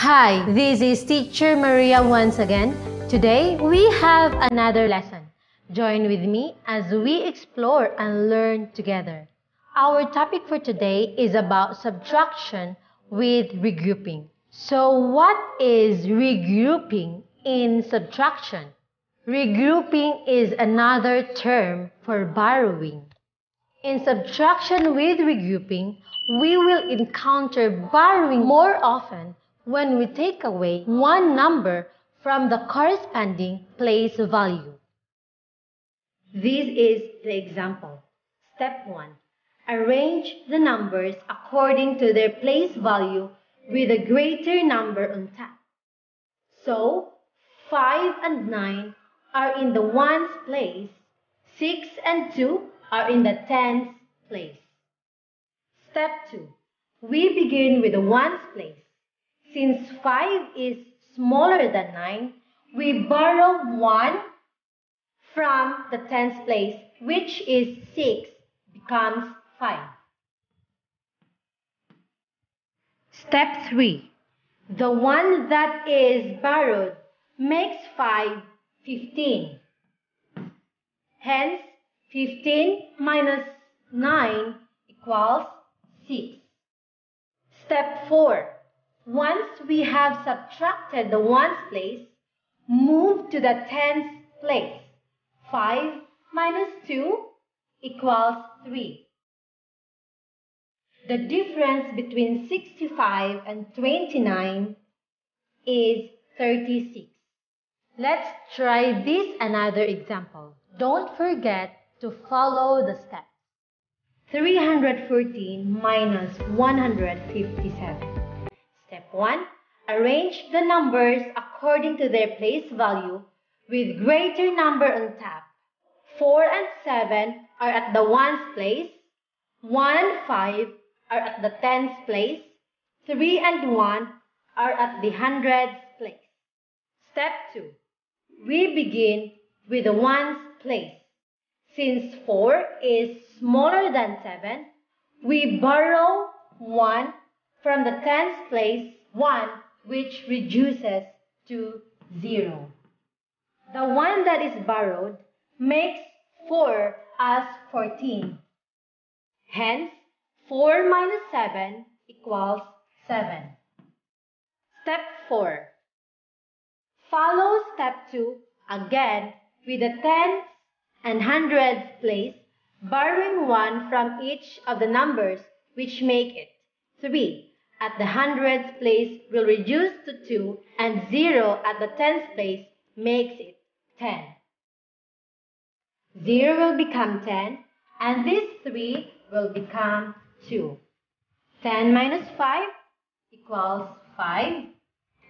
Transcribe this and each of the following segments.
Hi, this is Teacher Maria once again. Today we have another lesson. Join with me as we explore and learn together. Our topic for today is about subtraction with regrouping. So, what is regrouping in subtraction? Regrouping is another term for borrowing. In subtraction with regrouping, we will encounter borrowing more often when we take away one number from the corresponding place value. This is the example. Step 1. Arrange the numbers according to their place value with a greater number on top. So, 5 and 9 are in the ones place, 6 and 2 are in the tens place. Step 2. We begin with the ones place. Since 5 is smaller than 9, we borrow 1 from the tens place, which is 6, becomes 5. Step 3. The one that is borrowed makes 5 15. Hence, 15 minus 9 equals 6. Step 4. Once we have subtracted the ones place, move to the tens place. 5 minus 2 equals 3. The difference between 65 and 29 is 36. Let's try this another example. Don't forget to follow the steps. 314 minus 157. Step 1. Arrange the numbers according to their place value with greater number on top. 4 and 7 are at the ones place. 1 and 5 are at the tens place. 3 and 1 are at the hundreds place. Step 2. We begin with the ones place. Since 4 is smaller than 7, we borrow 1 from the tens place 1 which reduces to 0. The one that is borrowed makes 4 as 14. Hence, 4 minus 7 equals 7. Step 4. Follow step 2 again with the tens and hundreds place, borrowing 1 from each of the numbers which make it 3 at the hundreds place will reduce to 2 and 0 at the tens place makes it 10. 0 will become 10 and this 3 will become 2. 10 minus 5 equals 5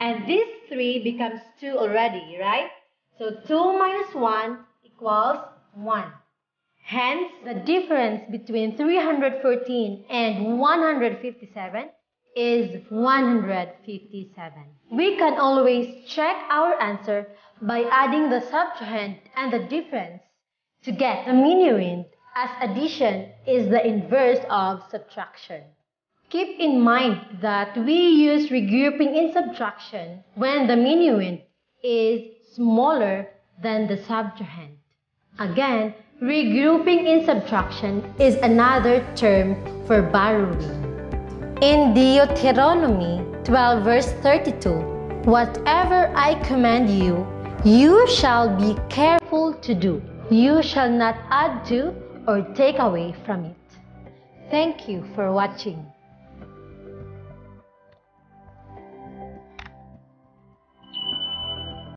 and this 3 becomes 2 already, right? So 2 minus 1 equals 1. Hence, the difference between 314 and 157 is 157. We can always check our answer by adding the subtrahend and the difference to get the minuend as addition is the inverse of subtraction. Keep in mind that we use regrouping in subtraction when the minuend is smaller than the subtrahend. Again, regrouping in subtraction is another term for borrowing. In Deuteronomy 12 verse 32, Whatever I command you, you shall be careful to do. You shall not add to or take away from it. Thank you for watching.